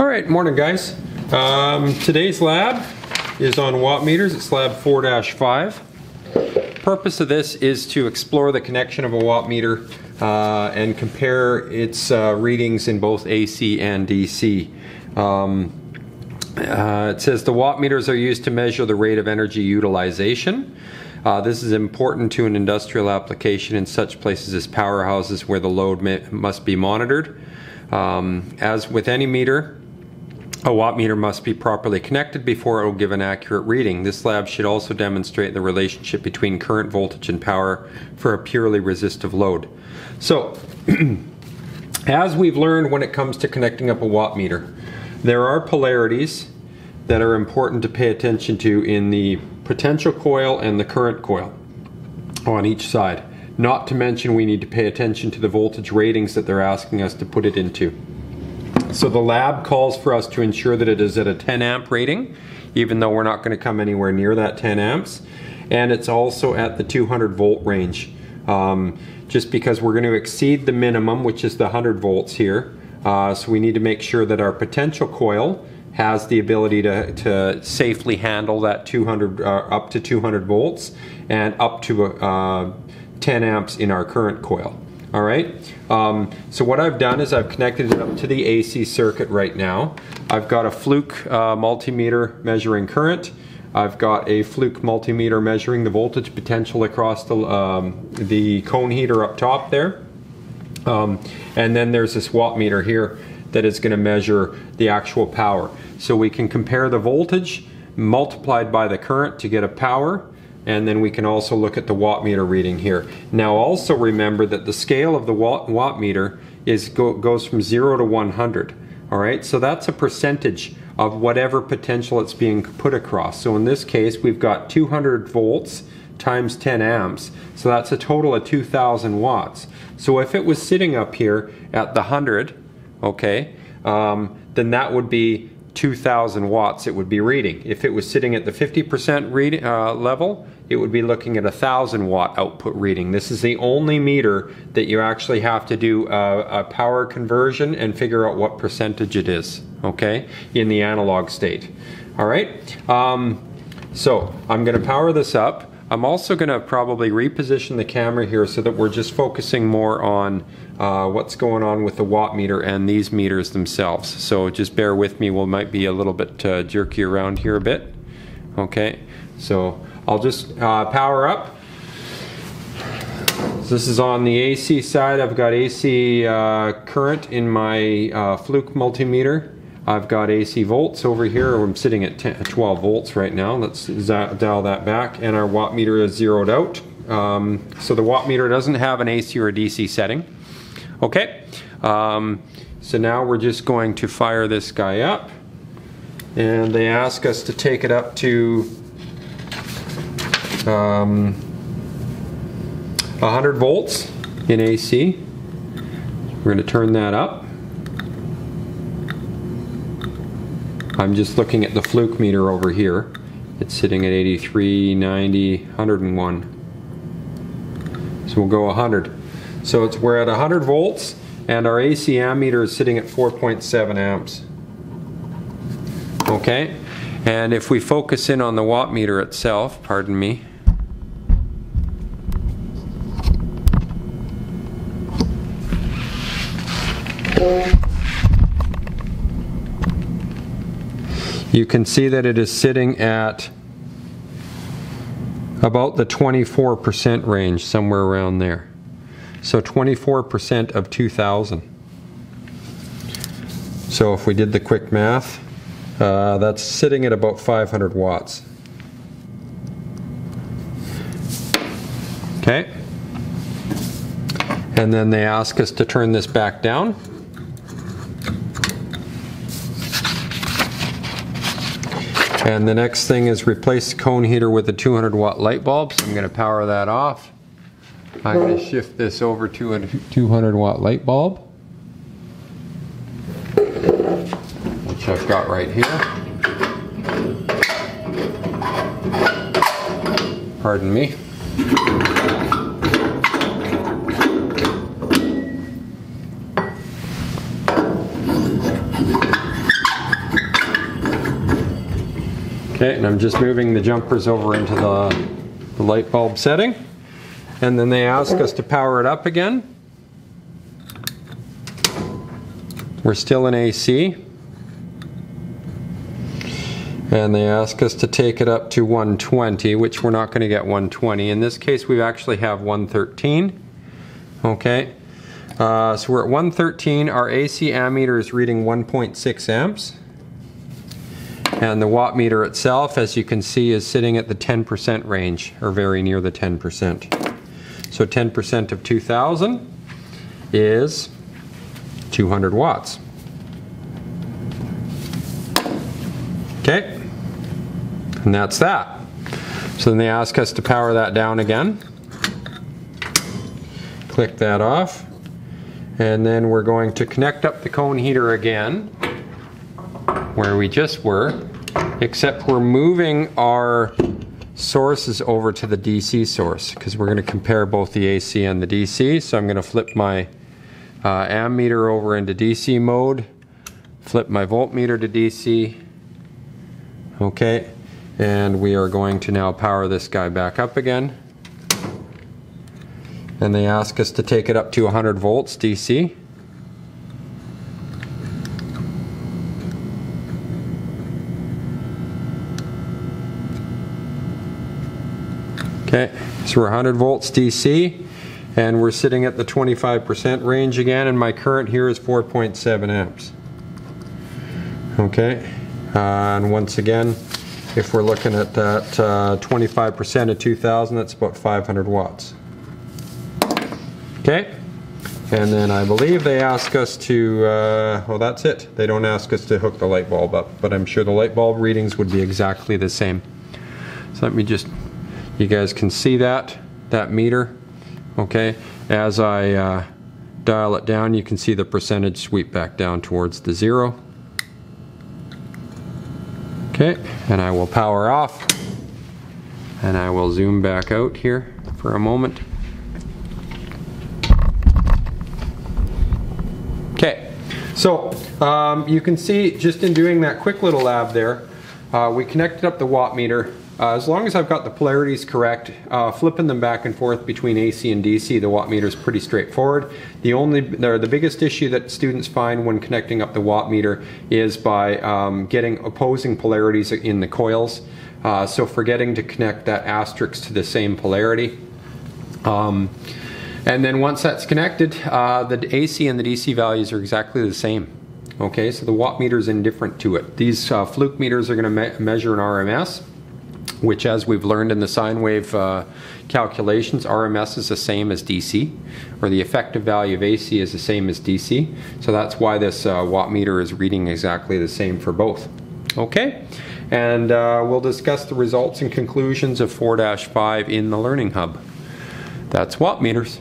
All right, morning guys. Um, today's lab is on watt meters. It's lab 4-5. Purpose of this is to explore the connection of a watt meter uh, and compare its uh, readings in both AC and DC. Um, uh, it says the watt meters are used to measure the rate of energy utilization. Uh, this is important to an industrial application in such places as powerhouses where the load must be monitored. Um, as with any meter, a watt meter must be properly connected before it will give an accurate reading. This lab should also demonstrate the relationship between current voltage and power for a purely resistive load. So, as we've learned when it comes to connecting up a watt meter, there are polarities that are important to pay attention to in the potential coil and the current coil on each side. Not to mention we need to pay attention to the voltage ratings that they're asking us to put it into. So the lab calls for us to ensure that it is at a 10 amp rating, even though we're not going to come anywhere near that 10 amps. And it's also at the 200 volt range. Um, just because we're going to exceed the minimum, which is the 100 volts here. Uh, so we need to make sure that our potential coil has the ability to, to safely handle that 200 uh, up to 200 volts and up to uh, 10 amps in our current coil. All right. Um, so what I've done is I've connected it up to the AC circuit right now. I've got a Fluke uh, multimeter measuring current. I've got a Fluke multimeter measuring the voltage potential across the, um, the cone heater up top there. Um, and then there's this watt meter here that is going to measure the actual power. So we can compare the voltage multiplied by the current to get a power and then we can also look at the watt meter reading here. Now also remember that the scale of the watt, watt meter is go, goes from 0 to 100. All right, so that's a percentage of whatever potential it's being put across. So in this case, we've got 200 volts times 10 amps. So that's a total of 2,000 watts. So if it was sitting up here at the 100, okay, um, then that would be 2,000 watts it would be reading. If it was sitting at the 50% read, uh, level, it would be looking at a 1,000 watt output reading. This is the only meter that you actually have to do a, a power conversion and figure out what percentage it is, okay, in the analog state. All right, um, so I'm going to power this up. I'm also going to probably reposition the camera here so that we're just focusing more on uh, what's going on with the watt meter and these meters themselves. So just bear with me, we might be a little bit uh, jerky around here a bit. Okay, so I'll just uh, power up. This is on the AC side. I've got AC uh, current in my uh, Fluke multimeter. I've got AC volts over here. I'm sitting at 10, 12 volts right now. Let's dial that back. And our watt meter is zeroed out. Um, so the watt meter doesn't have an AC or a DC setting. Okay, um, so now we're just going to fire this guy up. And they ask us to take it up to um, 100 volts in AC. We're going to turn that up. I'm just looking at the fluke meter over here. It's sitting at 83, 90, 101. So we'll go 100. So it's we're at 100 volts and our AC ammeter is sitting at 4.7 amps. Okay, and if we focus in on the watt meter itself, pardon me, you can see that it is sitting at about the 24% range, somewhere around there. So 24% of 2,000. So if we did the quick math, uh, that's sitting at about 500 watts. Okay. And then they ask us to turn this back down. And the next thing is replace the cone heater with a 200 watt light bulb. So I'm going to power that off. I'm going to shift this over to a 200 watt light bulb. Which I've got right here. Pardon me. Okay, and I'm just moving the jumpers over into the, the light bulb setting. And then they ask us to power it up again. We're still in AC. And they ask us to take it up to 120, which we're not going to get 120. In this case, we actually have 113. Okay, uh, so we're at 113. Our AC ammeter is reading 1.6 amps. And the watt meter itself, as you can see, is sitting at the 10% range, or very near the 10%. So 10% of 2000 is 200 watts. Okay, and that's that. So then they ask us to power that down again. Click that off. And then we're going to connect up the cone heater again, where we just were, except we're moving our sources over to the DC source because we're going to compare both the AC and the DC. So I'm going to flip my uh, ammeter over into DC mode, flip my voltmeter to DC. Okay, and we are going to now power this guy back up again and they ask us to take it up to 100 volts DC. Okay, so we're 100 volts DC and we're sitting at the 25% range again and my current here is 4.7 amps. Okay, uh, and once again, if we're looking at that 25% uh, of 2000, that's about 500 watts. Okay, and then I believe they ask us to, uh, well that's it. They don't ask us to hook the light bulb up, but I'm sure the light bulb readings would be exactly the same. So let me just, you guys can see that, that meter, okay? As I uh, dial it down, you can see the percentage sweep back down towards the zero. Okay, and I will power off, and I will zoom back out here for a moment. Okay, so um, you can see just in doing that quick little lab there, uh, we connected up the watt meter. Uh, as long as I've got the polarities correct, uh, flipping them back and forth between AC and DC, the watt meter is pretty straightforward. The only, the biggest issue that students find when connecting up the watt meter is by um, getting opposing polarities in the coils. Uh, so forgetting to connect that asterisk to the same polarity. Um, and then once that's connected, uh, the AC and the DC values are exactly the same. Okay, so the watt meter is indifferent to it. These uh, fluke meters are going to me measure an RMS, which as we've learned in the sine wave uh, calculations, RMS is the same as DC, or the effective value of AC is the same as DC. So that's why this uh, watt meter is reading exactly the same for both. Okay, and uh, we'll discuss the results and conclusions of 4-5 in the Learning Hub. That's watt meters.